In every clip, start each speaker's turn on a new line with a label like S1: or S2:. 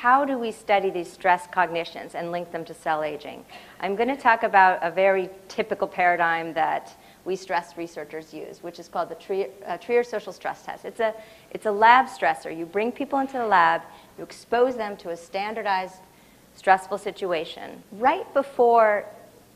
S1: how do we study these stress cognitions and link them to cell aging? I'm going to talk about a very typical paradigm that we stress researchers use, which is called the Trier, uh, Trier Social Stress Test. It's a, it's a lab stressor. You bring people into the lab, you expose them to a standardized stressful situation. Right before,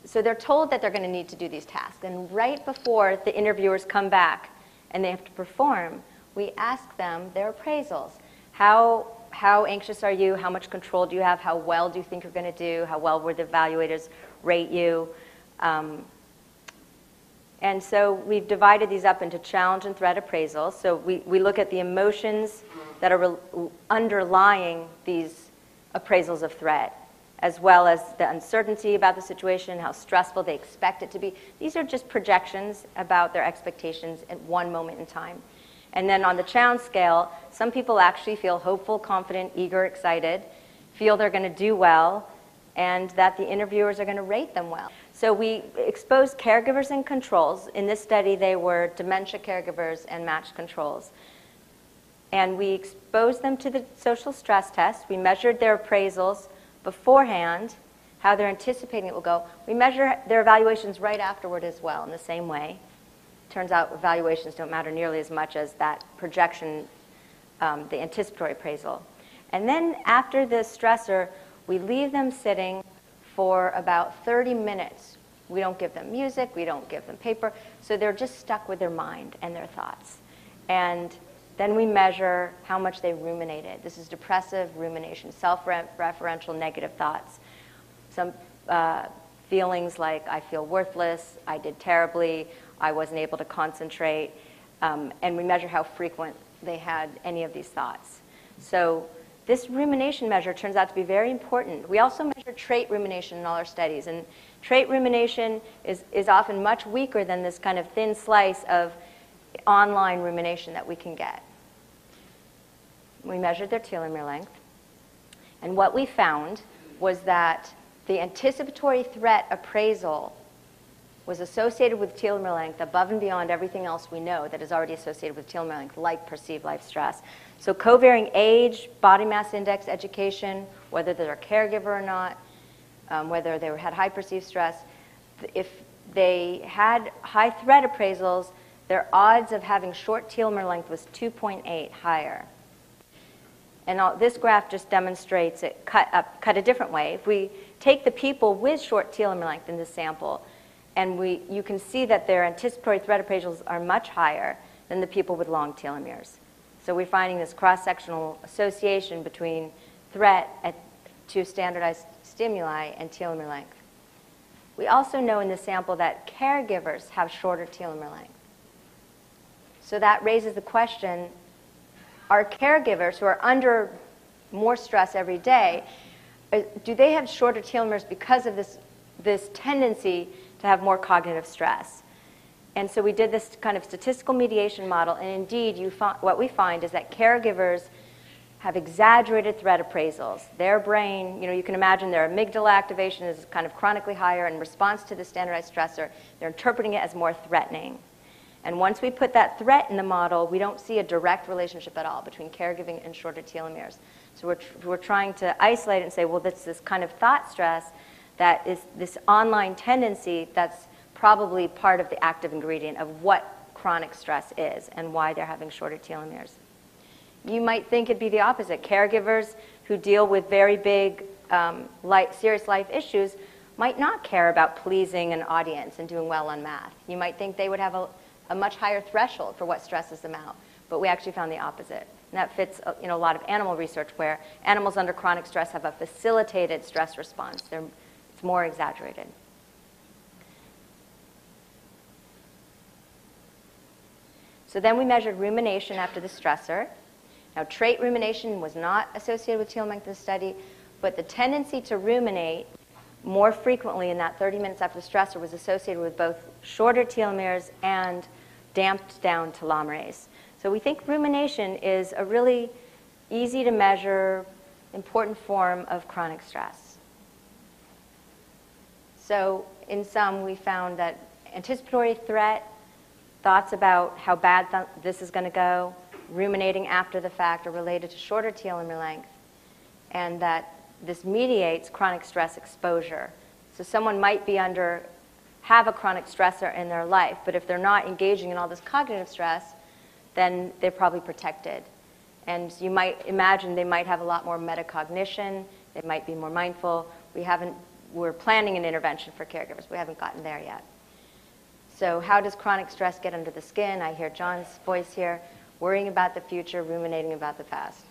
S1: so they're told that they're going to need to do these tasks, and right before the interviewers come back and they have to perform, we ask them their appraisals. How, how anxious are you? How much control do you have? How well do you think you're going to do? How well would the evaluators rate you? Um, and so we've divided these up into challenge and threat appraisals. So we, we look at the emotions that are re- underlying these appraisals of threat, as well as the uncertainty about the situation, how stressful they expect it to be. These are just projections about their expectations at one moment in time. And then on the challenge scale, some people actually feel hopeful, confident, eager, excited, feel they're going to do well, and that the interviewers are going to rate them well. So we exposed caregivers and controls. In this study, they were dementia caregivers and matched controls. And we exposed them to the social stress test. We measured their appraisals beforehand, how they're anticipating it will go. We measure their evaluations right afterward as well in the same way. Turns out evaluations don't matter nearly as much as that projection, um, the anticipatory appraisal. And then after the stressor, we leave them sitting for about 30 minutes. We don't give them music, we don't give them paper, so they're just stuck with their mind and their thoughts. And then we measure how much they ruminated. This is depressive rumination, self referential negative thoughts. Some uh, feelings like I feel worthless, I did terribly, I wasn't able to concentrate, um, and we measure how frequent they had any of these thoughts. So this rumination measure turns out to be very important. We also measure trait rumination in all our studies, and trait rumination is, is often much weaker than this kind of thin slice of online rumination that we can get. We measured their telomere length, and what we found was that the anticipatory threat appraisal was associated with telomere length above and beyond everything else we know that is already associated with telomere length, like perceived life stress. So covariant age, body mass index, education, whether they're a caregiver or not, um, whether they had high perceived stress, if they had high threat appraisals, their odds of having short telomere length was 2.8 higher. And all, this graph just demonstrates it cut, up, cut a different way. If we take the people with short telomere length in this sample, and we, you can see that their anticipatory threat appraisals are much higher than the people with long telomeres. So we're finding this cross-sectional association between threat at, to standardized stimuli and telomere length. We also know in the sample that caregivers have shorter telomere length. So that raises the question, are caregivers who are under more stress every day, uh, do they have shorter telomeres because of this, this tendency to have more cognitive stress. And so we did this kind of statistical mediation model, and indeed, you what we find is that caregivers have exaggerated threat appraisals. Their brain, you know, you can imagine their amygdala activation is kind of chronically higher in response to the standardized stressor. They're interpreting it as more threatening. And once we put that threat in the model, we don't see a direct relationship at all between caregiving and shorter telomeres. So we're, tr- we're trying to isolate and say, well, that's this kind of thought stress that is this online tendency that's probably part of the active ingredient of what chronic stress is and why they're having shorter telomeres. You might think it'd be the opposite. Caregivers who deal with very big, um, serious life issues might not care about pleasing an audience and doing well on math. You might think they would have a, a much higher threshold for what stresses them out, but we actually found the opposite. And that fits uh, you know, a lot of animal research where animals under chronic stress have a facilitated stress response. They're more exaggerated. So then we measured rumination after the stressor. Now, trait rumination was not associated with telomere length in the study, but the tendency to ruminate more frequently in that 30 minutes after the stressor was associated with both shorter telomeres and damped down telomerase. So we think rumination is a really easy to measure, important form of chronic stress. So in some, we found that anticipatory threat, thoughts about how bad th- this is going to go, ruminating after the fact are related to shorter telomere length. and that this mediates chronic stress exposure. So someone might be under, have a chronic stressor in their life, but if they're not engaging in all this cognitive stress, then they're probably protected. And you might imagine they might have a lot more metacognition, they might be more mindful. We haven't, we're planning an intervention for caregivers. We haven't gotten there yet. So how does chronic stress get under the skin? I hear John's voice here, worrying about the future, ruminating about the past.